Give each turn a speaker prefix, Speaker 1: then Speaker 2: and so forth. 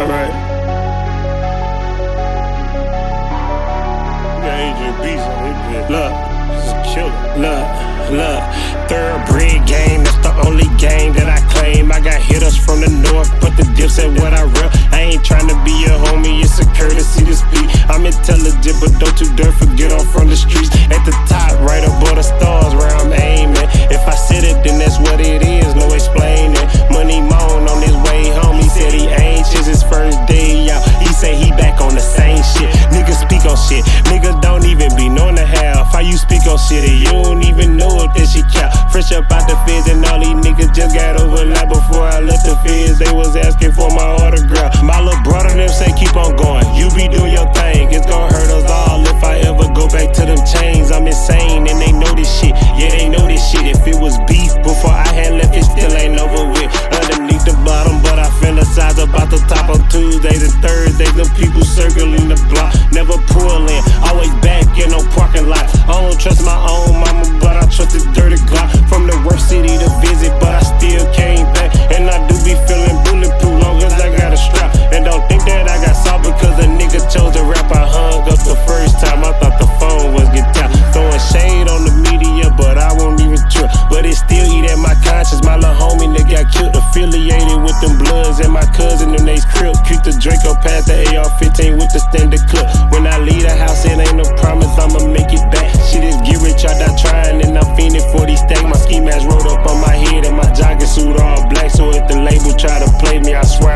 Speaker 1: Alright. Look, this is killer. Look, look, thoroughbred game, that's the only game that I claim. I got hitters from the north, put the dips at what I rep. I ain't trying to be a homie, it's a courtesy to speak. I'm intelligent, but don't you dare forget I'm from the streets. At the top, right above Fresh up out the feds and all these niggas just got overlap before I left the feds. They was asking for my autograph. My little brother them say keep on going. You be doing your thing, it's gonna hurt us all if I ever go back to them chains. I'm insane and they know this shit. Yeah, they know this shit. If it was beef before I had left, it still ain't over with. Underneath the bottom, but I fantasize about the top on Tuesdays and Thursdays. Them people circling the block, never pulling. Always back And my cousin in they crib. Keep the Draco past the AR 15 with the standard clip. When I leave the house, it ain't no promise I'ma make it back. Shit is get rich, I die trying, and I'm fiending for these stacks. My ski mask rolled up on my head, and my jogging suit all black. So if the label try to play me, I swear